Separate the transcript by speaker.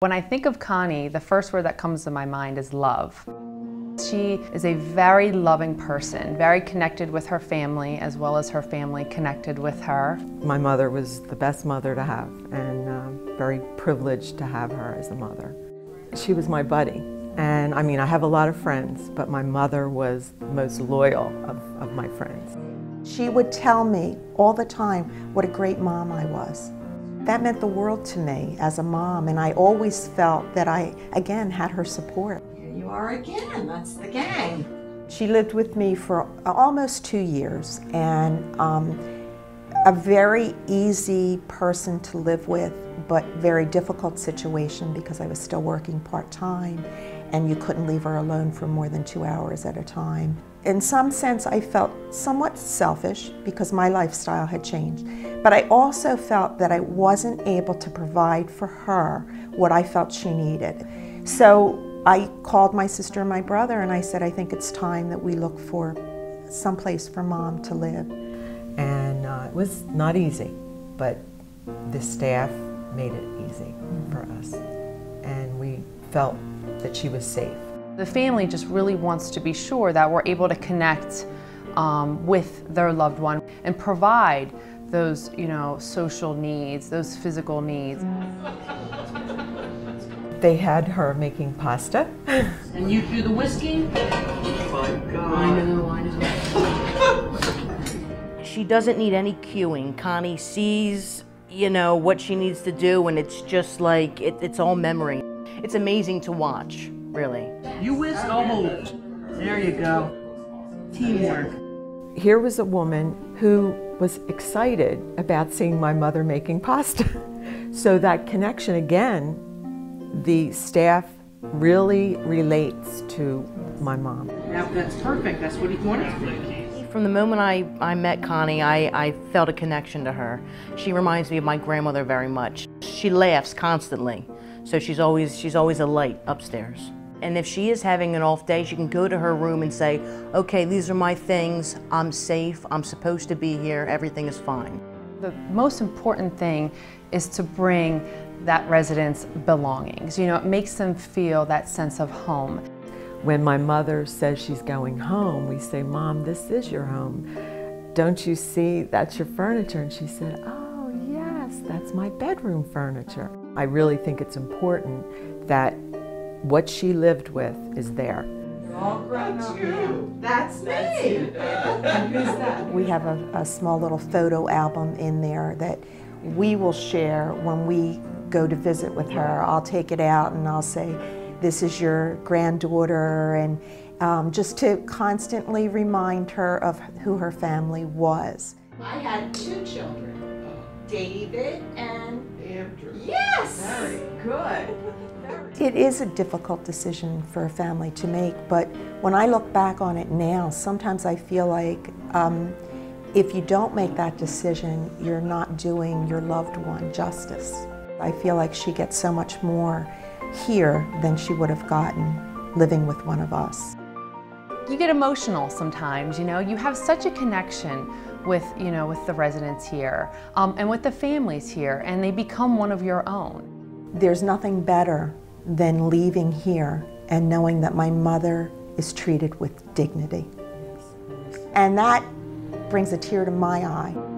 Speaker 1: When I think of Connie, the first word that comes to my mind is love. She is a very loving person, very connected with her family as well as her family connected with her.
Speaker 2: My mother was the best mother to have and uh, very privileged to have her as a mother. She was my buddy and I mean I have a lot of friends but my mother was the most loyal of, of my friends.
Speaker 3: She would tell me all the time what a great mom I was. That meant the world to me as a mom, and I always felt that I, again, had her support.
Speaker 4: Here you are again, that's the gang.
Speaker 3: She lived with me for almost two years, and um, a very easy person to live with, but very difficult situation because I was still working part-time, and you couldn't leave her alone for more than two hours at a time. In some sense, I felt somewhat selfish because my lifestyle had changed. But I also felt that I wasn't able to provide for her what I felt she needed. So I called my sister and my brother and I said, I think it's time that we look for some place for mom to live.
Speaker 2: And uh, it was not easy, but the staff made it easy for us. And we felt that she was safe.
Speaker 1: The family just really wants to be sure that we're able to connect um, with their loved one and provide those, you know, social needs, those physical needs.
Speaker 2: They had her making pasta.
Speaker 5: And you do the whisking?
Speaker 6: My God.
Speaker 5: I know, I know.
Speaker 7: she doesn't need any cueing. Connie sees, you know, what she needs to do, and it's just like, it, it's all memory. It's amazing to watch really.
Speaker 5: You whisk, I'll. There you go. Teamwork.
Speaker 2: Here was a woman who was excited about seeing my mother making pasta. so that connection again, the staff really relates to my mom.
Speaker 5: Now that's perfect. That's what he wanted to do.
Speaker 7: From the moment I, I met Connie, I, I felt a connection to her. She reminds me of my grandmother very much. She laughs constantly, so she's always, she's always a light upstairs. And if she is having an off day, she can go to her room and say, okay, these are my things, I'm safe, I'm supposed to be here, everything is fine.
Speaker 1: The most important thing is to bring that resident's belongings. You know, it makes them feel that sense of home.
Speaker 2: When my mother says she's going home, we say, Mom, this is your home. Don't you see that's your furniture? And she said, Oh, yes, that's my bedroom furniture. I really think it's important that what she lived with is there.
Speaker 4: All grown up That's me.
Speaker 3: We have a, a small little photo album in there that we will share when we go to visit with her. I'll take it out and I'll say, this is your granddaughter, and um, just to constantly remind her of who her family was.
Speaker 4: I had two children, David and
Speaker 6: Andrew.
Speaker 4: Yes!
Speaker 6: Very good.
Speaker 3: It is a difficult decision for a family to make, but when I look back on it now, sometimes I feel like um, if you don't make that decision, you're not doing your loved one justice. I feel like she gets so much more here than she would have gotten living with one of us.
Speaker 1: You get emotional sometimes, you know, you have such a connection with, you know, with the residents here um, and with the families here, and they become one of your own.
Speaker 3: There's nothing better than leaving here and knowing that my mother is treated with dignity. And that brings a tear to my eye.